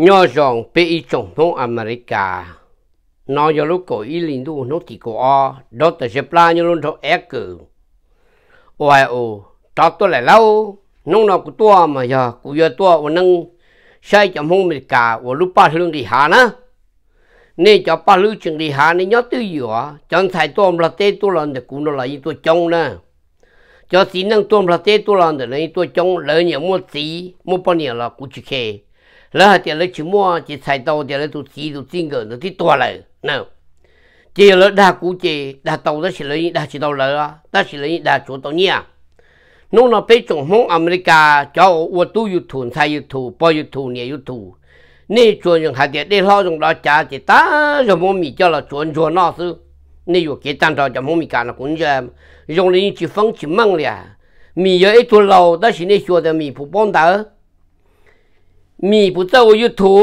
nhỏ rằng bị ý tổng thống America. Nó giờ lúc cổ y linh đu nó thì cổ o, đó là sẽ la như luôn thôi ép cử. Ôi ô cho tôi lại lâu. Nông nào của tôi mà giờ, của giờ tôi và nâng sai chậm không mình cả và lúc ba lương đi hà nữa nên cho ba lương chừng đi hà nên nhớ tư dừa chẳng thay tôi là tê tôi lần để cũng là y tôi trông nè cho xin năng tôi là tê tôi lần để nên tôi trông lợi nhiều mua gì mua bao nhiêu là cũng chỉ แล้วหาเดี๋ยวเลยชิมัวจีใส่โตเดี๋ยวเลยตุสีตุจิงเกินที่ตัวเลยนะเจี๋ยวเลยด่ากูเจี๋ยด่าโตได้สิเลยด่าสิโตเลยละได้สิเลยด่าจุดโตเนี่ยนู่นเราไปจงห้องอเมริกาเจ้าอวตู้ยุทูนไทยยุทูปอยุทูเนี่ยยุทูนี่ชวนยังหาเดี๋ยวได้เล่างเราจ้าจีตาจะมั่มีเจ้าเราชวนชวนนอซื้นี่อยู่กี่ยนเราจะมั่มีการละคุณเจมยงเลยจีฟังจีมั่งเลยมีเยอะไอ้ตัาได้สิเนี่ยชนจะมีผู้ป้อเต๋อ มีผู้เจ้ายุทู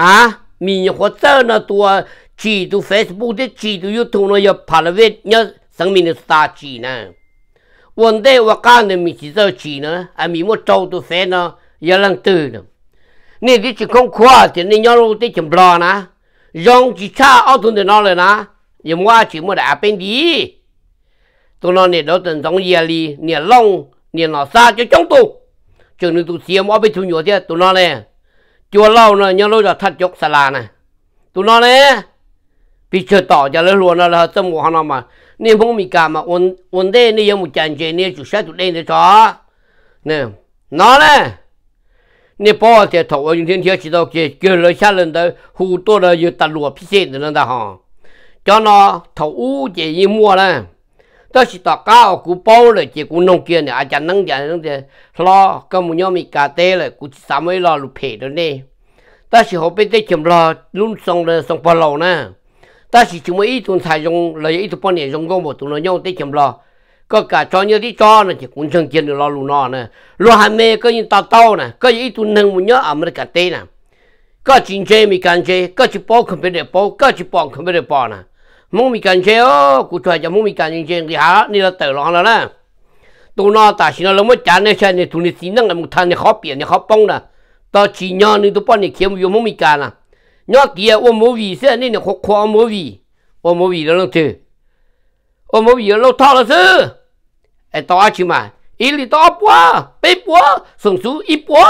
อะมีคนเจ้านะตัวจีดูเฟซบุ๊กที่จีดูยูทูบนะอยพาลเวทเนี่ยสังมีนสตาจีนะวันเดว่าการเนี่ยมีจีเจ้าจีนะไอ้มีมั่วเจ้าตัวเฟซนะอย่าลังตื่นนี่ที่จีคงคว้าที่นี่ย้อนรู้ที่จีบลอนะยองจีชาเอาทุนเดนอเลยนะยังว่าจีมั่วได้เป็นดีตัวนั้นเนี่ยเราต้องต้องเยียรีเนี่ยลงเนี่ยหนอซาจะจ้องตัว chừng nữa tu xiêm ở bên thu nhỏ thế tôi nói nè chùa lâu nè nhớ lúc là thắt chốt xà la nè tôi nói nè bị chờ tỏ cho nó luôn là tâm của họ mà nên không bị cả mà ổn ổn định nên một trận chơi nên chủ sẽ tụi đây để cho nè nó nè nên bỏ thì thầu ở những thiên thiên chỉ đâu kia kia lời xa lần đó hù tôi là giờ tạt lụa phi xe nữa đó họ cho nó thầu u chỉ như mua nè đó chỉ tao cao cú bao rồi chỉ cú nông kia này. À chả năng chả năng thế lo. Cái một nhóm mình cà tê rồi cú sáu mươi lo lụp phê đó nè. Đó chỉ học biết đây chấm lo luôn xong rồi xong bao lâu nè. Ta chỉ chúng mới ít tuần thay dùng, lấy ít tuần bao nhiêu dùng công một tuần nó nhau tới chấm lo. Có cả cho như đi cho nè, chỉ cũng chẳng kiến được lo luôn nọ nè. Lo hai mê có những tao tao nè, có ít tuần nâng một nhớ ở mới cà tê nè. Có chính chế mình can chế có chỉ bỏ không biết để bỏ có chỉ bỏ không biết để bỏ nè. มุมีการเชียวกูช่วยจะมุมีการจริงๆที่หานี่เราเติร์ลองแล้วนะตัวนอตาชินเราไม่จานเนี่ยใช่เนี่ยทุนิสีนั่งไอ้มุทันเนี่ยเขาเปลี่ยนเนี่ยเขาป้องนะตอนชิญานี่ตัวป้อนเนี่ยเขียนอยู่มุมีการนะนอเกียว่ามูวีเสียนี่เนี่ยขความูวีว่ามูวีเราลงเธอว่ามูวีเราท้อเราซื้อไอ้ต่อชิมาอีลีต่อปัวไปปัวส่งสู้อีปัว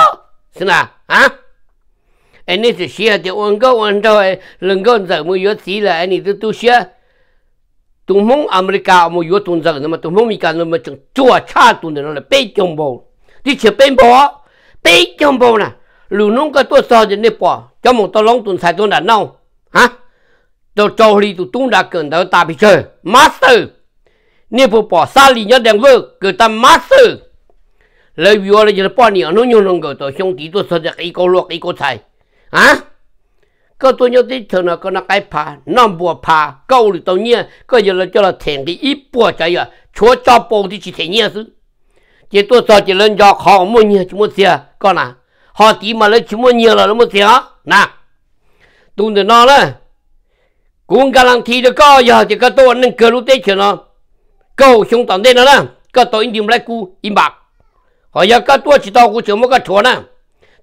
สินะฮะ anh ấy sẽ xia thì ông có ông thôi lần con giờ mới yếu xí là anh ấy tu xia tụng mong America mới yếu tụng giờ mà tụng mong Mỹ nó mà chẳng chua cha tụng nó là bê chồng bồ. Đi chơi bê bò bê chồng bồ nè. Lù nông cái tôi sao thì nè bò cho một tao long tụng sai tụng đã nâu. Ha, tôi cho đi tụng tụng đã cần đó ta bị chơi. Master! Nè bò bò xa lì nhớ đèn vơ cứ ta master! Lời vừa là giờ bò nhỉ nó nhiều lần rồi tôi xong tí tôi sợ cái câu luật cái câu sai à tôi nhớ tí, thường là có nó cái phà năm bùa phà câu thì tao nhiên có giờ là cho là thèm cái ít bùa chạy à chúa cho bùa thì chỉ thèm nhiên chứ. Tôi sợ chỉ lên cho khó mua nhiều chứ mua xe con à. Họ tí mà lấy chứ mua nhiều là nó mua xe nè tôi thì nó đấy cũng cả làng thì được có giờ chỉ có tôi nên cười lúc tết chuyện nó. Câu xuống tận đây nữa có tôi in điểm lại cu in bạc. Họ giờ tôi chỉ tao cũng chỉ một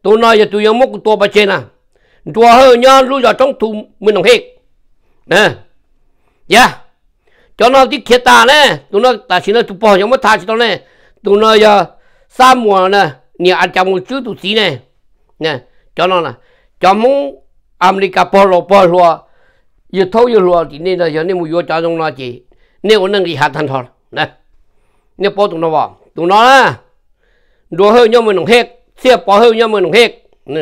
tôi nói giờ tôi dùng một tôi bà trên à, tôi hơi nhớ lúc giờ trong thủ mình đồng hết nè. Dạ. Cho nó đi kia ta nè. Tôi nói ta xin nó tôi bỏ trong một thà chỉ nè. Tôi nói giờ sa mùa nè. Nhà anh chồng một chút tôi xí nè, nè. Cho nó là cho muốn America bỏ lò bỏ lò. Giờ thâu giờ lò thì nên là giờ nên một vô cho trong nó chỉ nên ổn định thì hạt thành thôi nè. Nên bỏ tụi nó vào tụi nó là đùa hơi nhau mình đồng hết thiệp bỏ hơi nhau mình hết nè.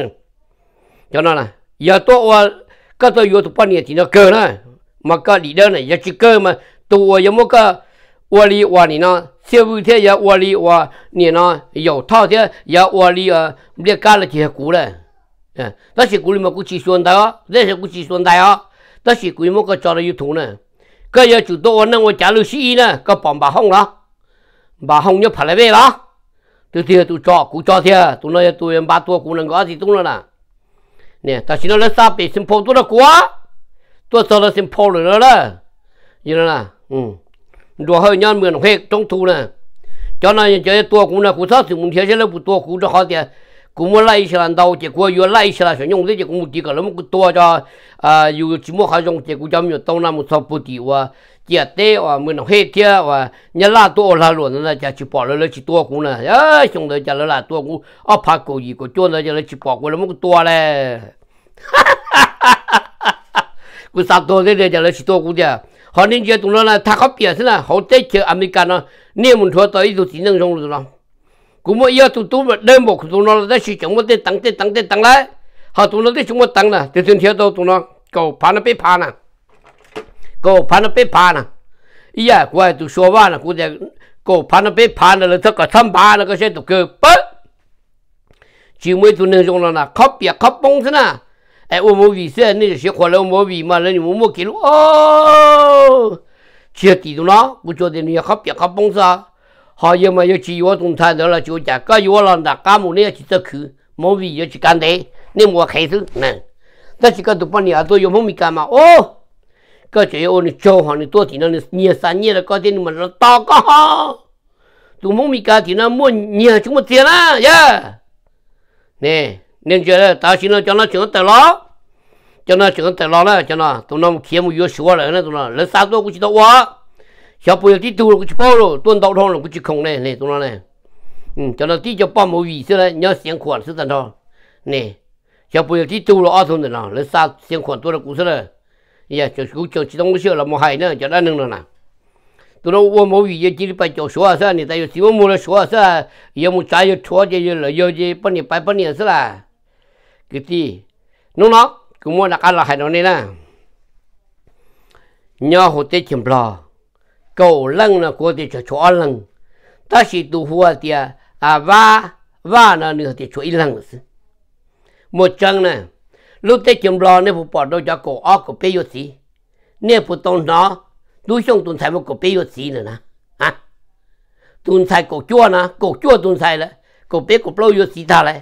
Cho nên là, giờ tôi ờ, có tôi vô tụi này thì nó cơ nó mà có đi đơn này, giờ chỉ cơ mà tụi ờ, giờ mua cơ ua li ua này nó thiệp vui thế, giờ ua li ua này nó, dầu thao thế, giờ ua li ờ biết cá là chỉ cũ đấy đó chỉ cũ mà cũng chỉ xuân đó đây là cũng chỉ xuân đó đó chỉ cũ mà có cho nó yêu thú nè. Cái giờ chủ tôi ờ, nó ngồi trả lưu sĩ nè. Có bỏ bà hông đó. Bà hông nhớ phải lại về đó từ thiệt tụ cho cũng cho thiệt tụ nói tụ em, ba tua cũng là ngõ gì tụ nó nè nè ta chỉ nói là sao bị sinh phô tụ nó quá. Tụ sợ là sinh phô rồi đó đó. Như thế nè ừ. Đùa hơi nhân mượn hết trong thu nè. Cho nên cho tua cũng là cũng thất thì muốn thế nó là tua cũng cho khó thiệt cũng muốn lấy xe đầu chỉ qua vừa lấy xe sử dụng thế chỉ cũng chỉ cần lắm cũng tua cho à dù chỉ muốn khai dùng chỉ cũng cho mình tông nam một số bút tiêu à chia tê và mình nó hết chia và nhà là tua là luôn là chỉ chỉ bỏ lại chỉ tua cũng là. À chúng tôi chỉ là tua cũng ở phá cổ gì của chỗ này chỉ là chỉ bỏ của nó qua lắm này cứ sao tua thế này chỉ là chỉ tua cũng được họ nên chơi tụi nó là thắc có biệt thế nào họ tế chờ American nó niệm một thua tới itu chỉ năng đó cũng cú giờ tụi tụ mà đêm một tụi nó là sử dụng một tên tăng tên tăng tên tăng lại họ tụi nó để chúng một tăng là để trên theo đâu tụi nó, cầu phá nó bị phá nào go phana pe phana iya kwa tu so wa na ku de go phana pe phana le thak tham ba na ka se tu ke pa chi mwe tu ne jong na khop ya khop bong na ai o mo vi se ne se khwa lo mo vi ma le ni mo mo ki lo o chi ti tu na bu cho de ni khop ya khop bong sa ha ye ma ye chi yo tung tha de la chu ja ka yo la da ka mu ne chi ta khu mo vi ye chi kan de ni mo khai su na ta chi ka tu pa ni a to yo mo mi ka ma o mới tụ nên dùng là khóc bịa khóc bông thế nè ai ôm mua vì sao nên sẽ khoa lâu mua vì mà lên mua mua kilo ô chia tỷ tụ nó của cho đến nhà khóc bịa khóc bông sao họ giờ mà giờ chỉ có đồng thái đó là chủ nhà có có là đã cả một này chỉ tới khứ mỗi vì giờ chỉ cần đấy nên mua khai thứ nè ta chỉ cần tụi bọn nhà tôi dùng không bị cả mà ô cái chuyện ô này cho họ này tôi thì nó nhiều sản nhiều là có tiền mà nó to có tụi không bị cả thì nó mua nhiều chúng một tiền á yeah nè nên giờ là tao xin nó cho nó chuyển tới lo cho nó chuyển tới lo đó cho nó tụi nó kiếm một yếu số rồi nó tụi nó lấy sao tôi cũng chỉ đâu quá小朋友啲多了，佢就包了，炖到汤了，佢就空嘞，呢，懂了呢？嗯，叫他地就包冇意思了，你要先款是怎着？呢，小朋友啲多了二头的啦，那啥先款多了故事了， giờ cho cũng cho chỉ đông xưa là một hai nữa cho đã nâng rồi nè. Tụi nó uống mỗi gì chỉ đi bay cho số sao này tại vì mua là số sao giờ một trái giờ chua giờ là giờ giờ bao nhiêu bay bao nhiêu sao là cái gì? Nó nó cũng muốn đặt là hai nó này nè. Nhớ hồ tê chìm lò, cầu lăng là có thể cho chó lăng. Ta chỉ tu hùa à thì à va va là nửa thì chó lăng. Một chân này lúc tết chấm lo nên phụ bỏ đâu cho cổ ó cổ bây giờ gì nên phụ tông nó tu xong tuần thầy một cổ bây giờ gì nữa nè. À tuần thầy cổ chua nè, cổ chua tuần thầy là cổ bé cổ bao giờ gì ta lại.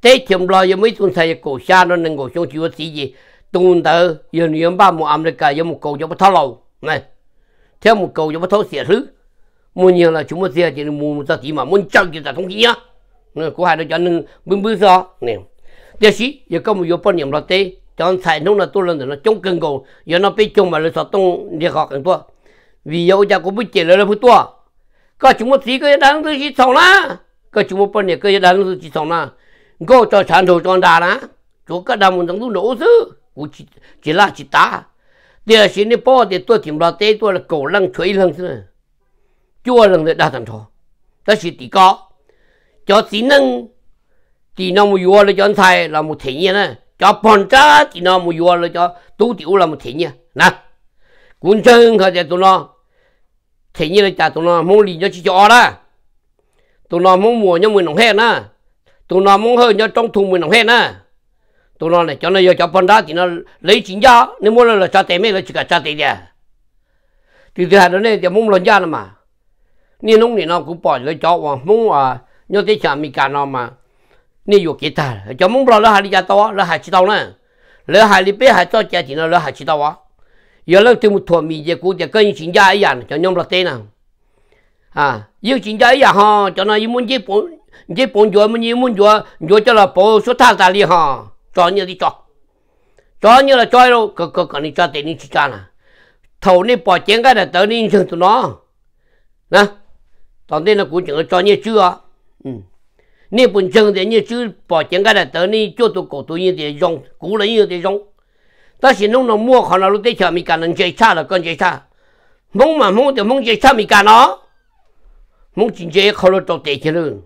Tết chấm lo giờ mấy tuần thầy cổ xa nó nên cổ xong chua gì? Tuần tờ giờ nhiều ba một cả giờ một cổ cho bắt thao lâu này, theo một câu cho bắt tháo xỉa thứ. Muốn nhiều là chúng một xỉa chỉ muốn ta chỉ mà muốn chân thì ta thông khí nhá nè hai đứa cho nên bưng bưng sao nè Dạ điều gì giờ có một yếu bao nhiêu tê. Cho anh nông là tôi lần nó chống cân cầu. Giờ nó bị chống mà nó sao tông đi học càng tua. Vì yếu giờ cũng bị chết rồi là phải tua. Có chúng một tí cái đáng thứ gì xong lá có chúng một bao nhiêu cái đáng thứ gì xong lá có cho sản thủ cho đà lá chỗ cái đàm một thằng nổ chứ chỉ chỉ là chỉ ta. Giờ xin đi bỏ thì tôi tìm ra tế tôi là cổ lăng chuối lăng thế này. Chua lăng để đa thằng thọ đó là tí có. Cho tí năng thì nó một vua là cho anh thầy là một thiện nhiên á cho bọn cha thì nó một vua là cho tu tiểu là một thiện nhiên nè quân chân họ để tụi nó thiện nhiên là cha tụi nó muốn liền cho chỉ cho đó. Tụi nó muốn mua cho mình nồng hết á tụi nó muốn hơi cho trong thùng mình nồng hết á tụi nó này cho nó vô cho bọn đó thì nó lấy chính giá nếu muốn là cha tiền mấy là chỉ cả cha tiền đi à. thì thứ hai đó này thì muốn lần là mà. Nên nông này nó cũng bỏ lấy cho vào muốn à nhớ tới cha mình cả nó mà ni yêu cái ta cho muốn bỏ là hai đi giá to là hai chỉ tao nè. Là hai đi bé hai cho giá thì nó là hai chỉ tao á. Giờ là từ một thuần mì giờ cũng giờ cân chính giá ấy cho nhóm là tên nào à yêu chính giá ấy ha cho nó yêu muốn gì bốn gì bốn chỗ muốn yêu muốn chỗ chỗ cho là bộ số thang ta đi ha cho như đi cho. Cho như là cho đâu. Cơ cơ cái này cho, tiền đi chỉ cho nè. Thầu này bỏ tiền cái là tới đi chừng tụi nó. Nè. Tao đây là cũng chừng cho như chưa? Ừ. nè bún chừng thì như chưa bỏ tiền cái là tới đi cho tụi cổ tụi như thì dùng cũ là như thì dùng ta chỉ nông nó mua họ nào lúc đấy chờ mình cả lần chơi cha là con chơi cha mong mà mong thì mong chơi cha mình cả nó mong chỉ chơi họ lo trâu tệ chứ luôn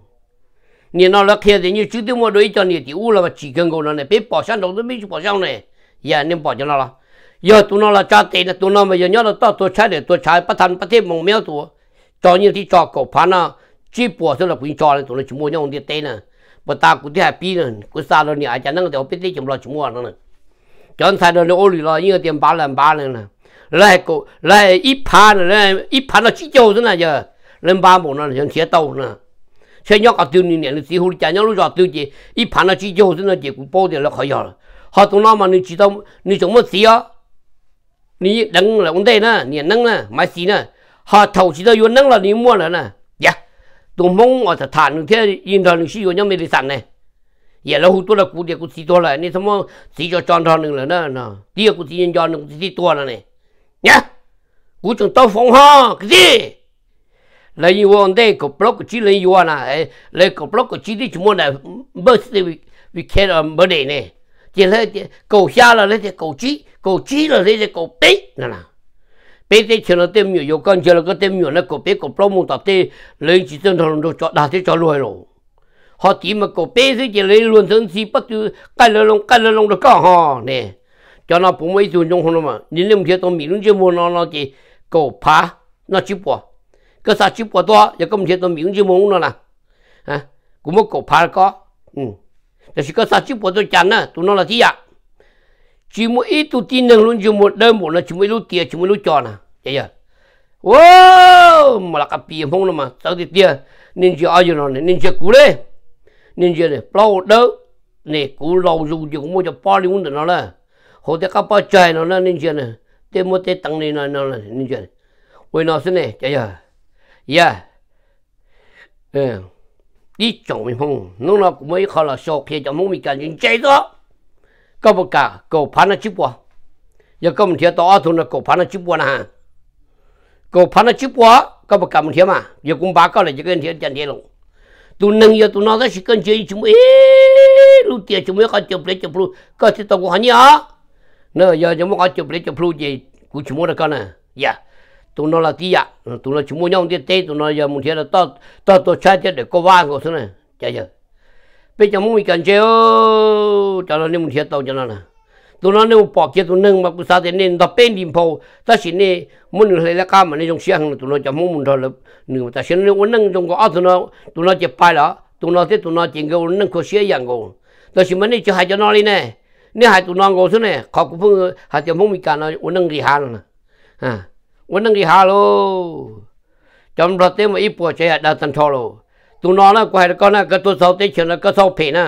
你那了看的，你酒店我都一叫你的，我那个几根狗呢，别保险都都没去保险呢，呀，你保险了了，要多那了家对呢，多那么要要了到多差的多差，不谈不谈梦苗多，找你的找狗盘呢， chỉ bỏ số là quỹ cho là tụi nó chỉ mua nhau đi tên nè. Bà ta cũng thấy happy nè, cũng sao rồi nhà cha nó đều biết đi chúng lo chúng mua nữa. cho nên sai rồi, ô lì lo, như tiền ba lần ba lần nè. Lại cố lại ít phá nè lại ít nó chỉ châu thế này giờ. Lên ba bộ nó là hiện chết tàu nè. Nhóc ở tiêu niên này thì hồi cha nhóc, lúc giờ tiêu gì ít phá nó chỉ châu thế này chỉ cũng bao tiền là khỏi giờ. Họ tụi nó mà nó chỉ tao nó chúng mất gì á. Ni đăng là vấn đề nè ni đăng nè máy gì nè. Họ thầu chỉ tao vô năng là ni nè. 了，你摸了呢呀。都蒙我的谈，天现在你需要要没得散呢。 也老好多了，古的古几多了，你什么几叫张张能了呢？那第二个几人家能几多了呢？呀，古种刀锋哈，可是。là như vậy đây có block chỉ là như vậy này lấy có block chỉ đi chúng mình là bớt đi vì cái là bớt đi này chỉ là cầu xa là lấy cầu chỉ cầu chỉ là lấy cầu bé nè nè bé thế cho nó tiêm nhiều vô con cho nó có tiêm nhiều nó cổ bé cổ plom một tập thế lấy chỉ chân thằng đồ cho đạt thế cho luôn rồi. Họ chỉ mà cổ bé thế chỉ lấy luôn thân si bắt từ cái lơ lông cái lơ lông được cả họ nè cho nó cũng mấy tuần trong hôm mà. Nín lên kia tôi miệng chưa mua nó nó chỉ cổ phá nó chịu bỏ cái sao chịu bỏ đó, giờ công kia tôi miệng chưa mua nó là, à cũng mất cổ phá có. Ừ. Là cái có sao chịu bỏ tôi chán á tụi nó là gì à chỉ một ít tụ tin năng luôn chỉ một đơn một là chỉ một lúc tia chỉ một lúc tròn à. Vậy giờ wow! Mà là cặp tiền phong đâu mà tao thì tia. Nên chỉ ai rồi này nên chỉ cú đấy. Nên chỉ này lâu đỡ. Này cú lâu dù gì cũng mua cho bao nhiêu nữa nó là hồ tê cặp bao trời nó là nên chỉ này. Tê mua tê tăng này nó là nên chỉ này. Ôi nó thế này vậy giờ yeah đi chọn mình phong, nó là cũng mấy khó là sốt thì chồng mình cần những chạy đó có một cả cổ phán nó chụp qua. Giờ có một thiếu to thu là cổ phán nó chụp qua nè cổ phán nó chụp qua, có một cả một thiếu mà. Giờ cũng ba có là chỉ cần thiếu chân thiếu luôn. Tu nâng giờ tu nói ra chỉ cần chơi chúng ấy lúc tiền chúng ấy có chụp lấy chụp luôn có thì tao cũng hả hanya nữa giờ chúng mới có chụp lấy chụp luôn gì cũng chúng mới được con nè? Dạ. Tụi nó là tí ạ tụi nó chúng mua nhau đi tê tụi nó giờ một thiệt là to to to trái thiệt để có vang của thế này chả giờ bây giờ mình cần chơi cho nó nên mình thiệt tàu cho nó nè. Tụi nó nếu bỏ kia tụi nâng mà cũng sao thế, nên đọc bên điểm phô ta chỉ nè muốn được lấy là cam mà nên trong xe hàng tụi nó chấm muốn muốn thôi là nửa ta xin nếu nâng trong có tụi nó. Tụi nó chỉ bài đó, tụi nó thế tụi nó chỉ cái nâng có xe dạng gồm ta chỉ muốn đi cho hai cho nó đi nè. Nếu hai tụi nó ngồi xuống nè, khó cũng phương, hai tiểu mông mình cả nó uống nâng gì hà luôn à uống nâng gì hà luôn. Trong đó thế mà ít bỏ chạy đã thành thọ rồi tụi nó là quay được con là cái tôi sau tới chuyện là cái sau phê nè.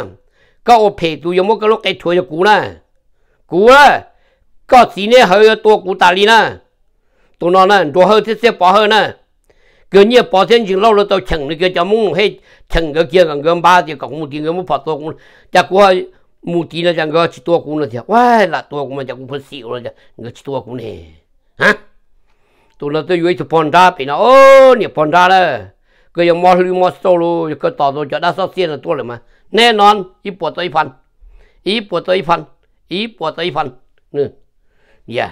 Cái ô phê tụi giống cái lúc cái chuối cho cú nè. Cú á. Có gì nữa hơi tôi cú đại lý nè. Tụi nó nè đồ hơi thế xe bỏ hơi nè. Cứ như bỏ tiền chừng lâu rồi tao chừng cái cho mông hết. Chừng cái kia gần gần ba thì cái một tiền gần một phật tôi cái chắc qua một tí là chẳng có chỉ tôi cũng nó chắc quá là tôi cũng mà chắc cũng phải xỉu rồi chắc người chỉ tôi cũng này, hả? Tụi nó tôi vui cho phong ra thì nó ô nè phong ra đó. ก็ยังมอลืมมอโซโลก็ต่อตัวจะได้ซอเซียนตัวเลยมาแน่นอนอีปวดตัวอีพันอีปวดตัวอีพันอีปวดตัวอีพันนี่ย่า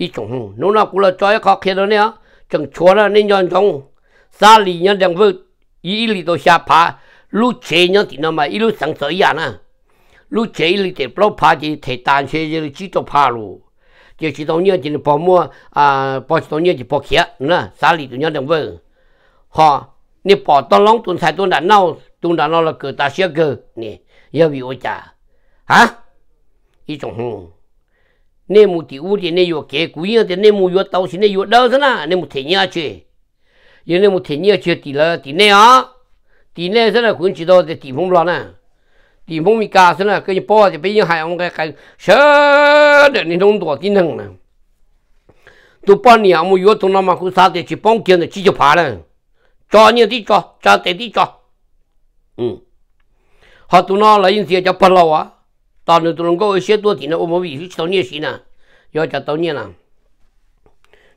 อีจงนู้นนะกูละจอยขอเขียนตรเนี้ยจังชัวร์นะนี่ยอนจงซาลีเนี่ยยังพูดอีลีตัวชาพาลูกเชยเนี่ยที่นั่นมาอีลูกสังเสยานะลูกเชียลีเด็กปลอพาจีเทตานเชียจีจีตัวพาลู就去到年纪的泡沫啊，跑去到年纪跑起，那啥里头人等问。Họ nè bỏ tao lóng tuần sai tuần đã nâu tuần đã nâu là cờ ta xia cờ nè yêu bị ôi chả hả? Ý trong hùng nè mù thì u thì nè yêu kế quý yêu thì nè mù yêu tao thì nè yêu đỡ thế nè, nè mù thể nhớ chứ giờ nè mù thể nhớ chứ thì là thì nè á thì nè thế là cũng chỉ đâu thì phong lo nè thì không mi cả thế cái bỏ thì bây giờ hai ông cái cái sợ để nên đông tuổi tin hằng nè tụ bao nhiêu mù yêu tụ nó mà cũng sao thì chỉ bông kia là chỉ cho phá rồi cho như tí cho cho tệ tí cho. Ừ. Họ tụi nó là những gì cho bắt lâu á. Tao nữa tụi nó có xe tua thì nó ôm bị chỉ tao nhiều gì nè. Do cho tao nhiều nè.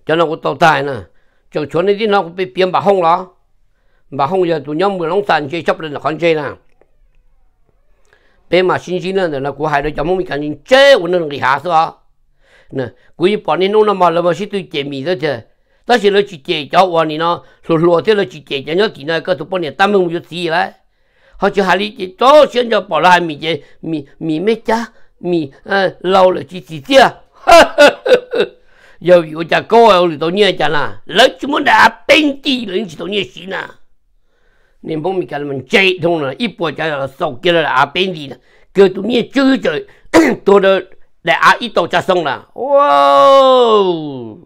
Cho nó có tao tài nè. Cho chỗ này thì nó cũng bị biến bà hông đó. Bà hông giờ tụi nhóm mười lông sàn chơi chấp lên là con chơi nè. Bé mà xin xin nè, là của hai đứa cháu muốn mình cảm nhận chế của nó là người hạ sao nè của như bọn nên nó mà là mà xí tôi chế mì đó chứ đó là nó chỉ chế cho bọn này nó lùa lùa thế là chỉ chế cho nó thì nó cái tụi bọn này tâm một chút gì đấy họ chỉ hai lý chế cho xin cho bỏ lại mì chế mì mì mấy cha mì à lâu là chỉ chỉ chia giờ有只歌有嚟到呢一阵啦，你做乜打兵啲？你知道呢事啊？nên bố mình cái mình chạy thông là ít bữa chạy là sầu kia là à bên gì cơ tụi mình chưa chơi tôi đã đã ít tàu cha xong là wow